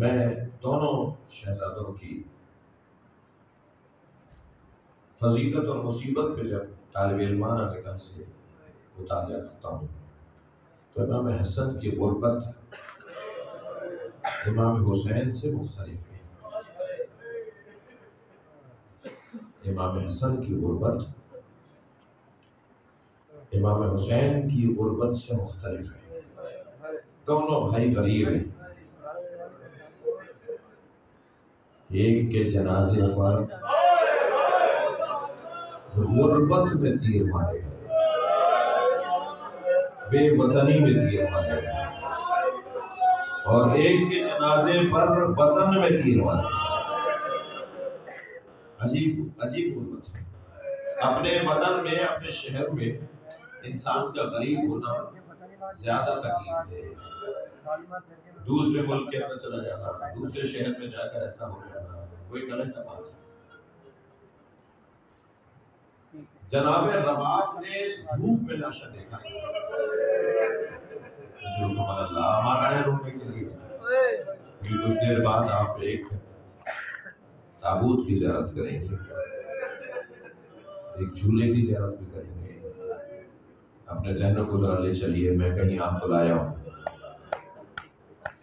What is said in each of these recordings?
मैं दोनों शहजादों की फजीलत और मुसीबत पे जब तालब इलमाना निगाह से मुताल करता हूँ तो इमाम हसन की गुर्बत इमाम हुसैन से मुख्तलिफ़ है। इमाम हसन की गुरबत इमाम हुसैन की गुर्बत से मुख्तलिफ़ है। दोनों भाई गरीब हैं। एक के जनाजे पर गुर्बत में तीर मारे। बेवतनी में तीर मारे। और एक के जनाजे पर वतन में तीर मारे। अजीब अजीब गुर्बत है। अपने वतन में, अपने शहर में इंसान का गरीब होना ज़्यादा तकलीफ़ है दूसरे मुल्क के अंदर चला जाना दूसरे शहर में जाकर ऐसा हो जाना कोई गलत बात जनाब रबाब ने धूप में लाशा देखा। जो हमारा है के लिए। कुछ देर बाद आप एक ताबूत की ज़रूरत करेंगे। एक झूले की ज़रूरत भी करेंगे। अपने जहनों को जरा ले चलिए, मैं कहीं आपको लाया हूँ।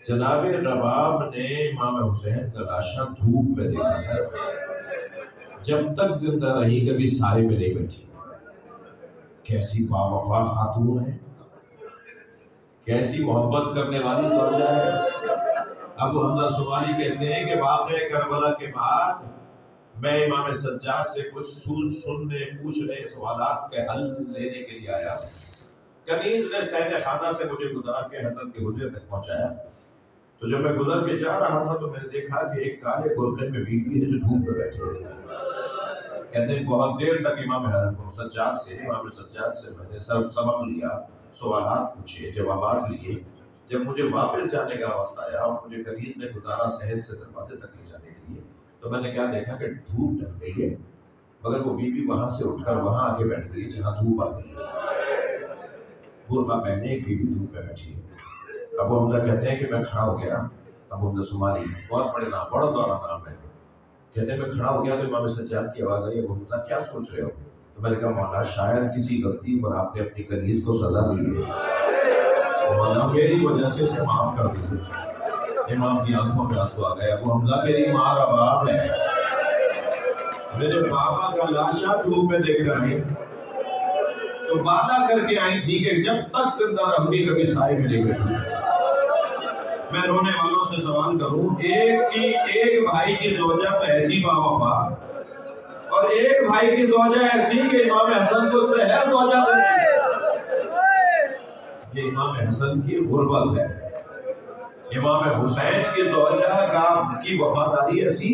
जनाब रबाब ने इमाम हुसैन का लाशा धूप में देखा था। जब तक ज़िंदा रही, कभी साय में नहीं बैठी। कैसी बावफा खातून है। कैसी मोहब्बत करने वाली दौजा है। अब हमजा सुमाली कहते हैं कि वाक़ करबला के बाद मैं इमाम सज्जाद से कुछ सुन, सुनने, पूछने सवाल के हल लेने के लिए आया कनीज ने सैन खाना से मुझे गुजार के हज़रत के गुजरे तक पहुँचाया। तो जब मैं गुजर के जा रहा था तो मैंने देखा कि एक काले बुरखे में बीबी है जो धूप में बैठे हुए कहते हैं, बहुत देर तक इमाम सज्जाद से, इमाम सज्जाद से मैंने सब सबक लिया सवाल पूछे जवाब लिए। जब मुझे वापस जाने का वक्त आया और मुझे करीज ने गुजारा शहर से दरवाजे तक ले जाने के लिए तो मैंने क्या देखा कि धूप ढल गई है। मगर वो बीबी वहाँ से उठकर वहाँ आके बैठ गई, जहाँ धूप आ गई है। बुरखा पहने एक बीबी धूप में बैठी है। अब हमजा कहते हैं कि मैं खड़ा हो गया। अब हमजा सुमारी बहुत बड़े नाम, बड़ा दौरा नाम है। कहते हैं, मैं खड़ा हो गया तो इमाम सज्जाद की आवाज़ आई वो क्या सोच रहे हो? तो मैंने कहा, मौला, शायद किसी गलती पर आपने अपनी कनीज को सजा दी है। मौला, मेरी वजह से उसे माफ़ कर दी इमाम की आँखों में आँसू आ गए। वो हमजा, मेरी माँ का बाप है। मेरे बाबा का लाशा धूप में देख कर आई। तो वादा करके आई थी कि जब तक ज़िंदा रहूँगी, कभी साय में नहीं बैठूँगी। मैं रोने वालों से सवाल करूँ, एक की एक भाई की जोजा तो ऐसी बावफा और एक भाई की जोजा ऐसी कि इमाम हसन को है जोजा ये इमाम हसन की गुर्बत है। इमाम हुसैन की जोजा का की वफादारी ऐसी,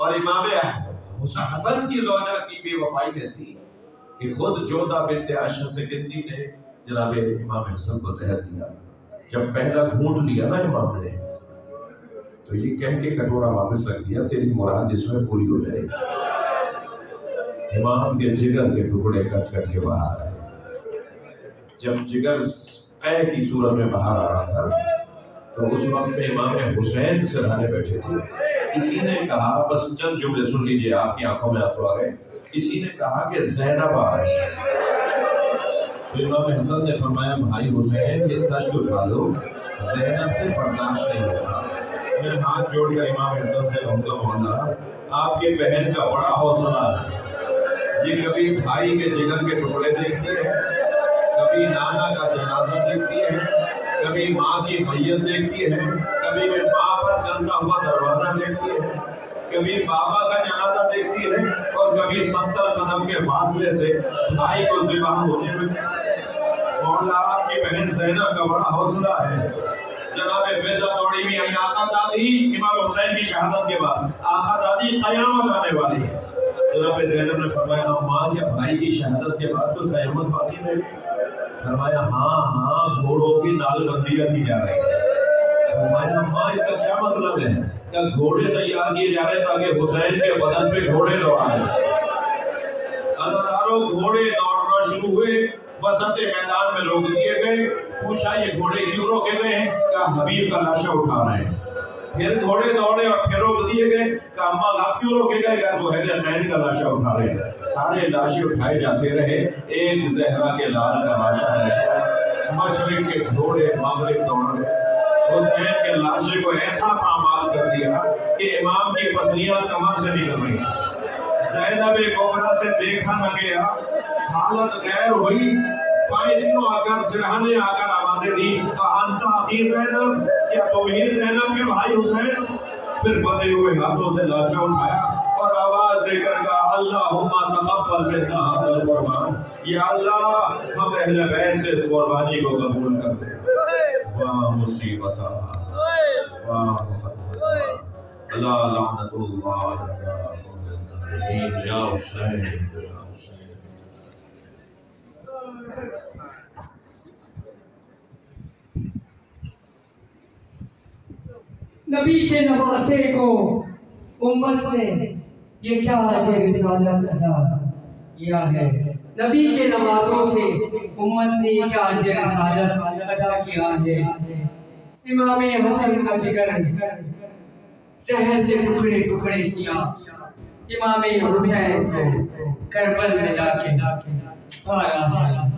और इमाम हसन की जोजा की बेवफाई ऐसी कि खुद जोधा बिनते आशा से गिनती ने जनाब इमाम हसन को जहर दिया जब पहला घूट लिया ना इमाम ने तो ये कह के कटोरा वापस रख दिया, तेरी मुराद इसमें पूरी हो जाएगी। इमाम के जिगर के टुकड़े कट कट के बाहर आए। जब जिगर कै की सूरत में बाहर आ रहा था तो उस वक्त में इमाम हुसैन सिरहाने बैठे थे। किसी ने कहा, बस चंद जुमले सुन लीजिए, आपकी आँखों में आँसू आ गए। किसी ने कहा कि जैनब आ रही है। इमाम हसन ने फरमाया, भाई हुसैन, ये तश्त उठा लो। जैनब से बर्दाश्त नहीं होगा। मैं हाथ जोड़कर इमाम हसन से कहूँगा, मौला, आपकी बहन का बड़ा हौसला है। ये कभी भाई के जिगर के टुकड़े देखती है, कभी नाना का जनाजा देखती है, कभी माँ की मैयत देखती है, कभी माँ पर चलता हुआ दरवाज़ा देखती है, कभी बाबा का जनाजा देखती है और कभी सत्तर कदम के फासले से भाई को विवाह होने में मौला आपकी बहन जैनब का बड़ा हौसला है। जनाब फिजा तोड़ी भी आई आका दादी इमाम हुसैन की शहादत के बाद आका दादी कयामत आने वाली है। जनाब जैनब ने फरमाया माँ या भाई की शहादत के बाद तो कयामत बाकी है? फरमाया हाँ हाँ घोड़ों की नालबंदियाँ की जा रही है। फरमाया, माँ, इसका क्या मतलब है? क्या घोड़े तैयार किए जा रहे ताकि हुसैन के बदन पे घोड़े दौड़ाए। हज़ारों घोड़े दौड़ना शुरू हुए। बसंत मैदान में रोक दिए गए। पूछा, ये घोड़े क्यों रोके गए हैं? क्या हबीब का लाशा उठा रहे हैं। फिर घोड़े दौड़े और फिर रोक दिए गए। अम्मा, आप क्यों रोके गए? तो है कैन का लाशा उठा रहे सारे लाशे उठाए जाते रहे। एक जहरा के लाल का लाशा रह मशरक के घोड़े मगरब दौड़ रहे हुसैन के लाशे को ऐसा पामाल कर दिया कि इमाम की पसलियाँ कमर से निकल गई। जैनब कोबरा से देखा न गया हालत गैर हुई। दिनों आकर सिरहाने आकर आवाज़ें दी। अंत आखिर जैनब, क्या ही जैनब के भाई हुसैन? फिर बने हुए हाथों से लाशा उठाया और आवाज़ देकर कहा, अल्लाहुम्मा तक़ब्बल मिन्ना हज़ल कुर्बान। या अल्लाह हम अहले बैत से इस कुर्बानी को कबूल कर ले वाह, मुसीबत वाह अल्लाह लानतुल्लाह या हुसैन या हुसैन। नबी के नवासे को उम्मत ने ये क्या रिसालत अदा किया है नबी के नवाजों से उम्मत ने क्या रिसालत अदा किया है इमाम हसन का ज़िक्र जहर से टुकड़े टुकड़े किया इमाम हुसैन को करबल में जाके हारा हारा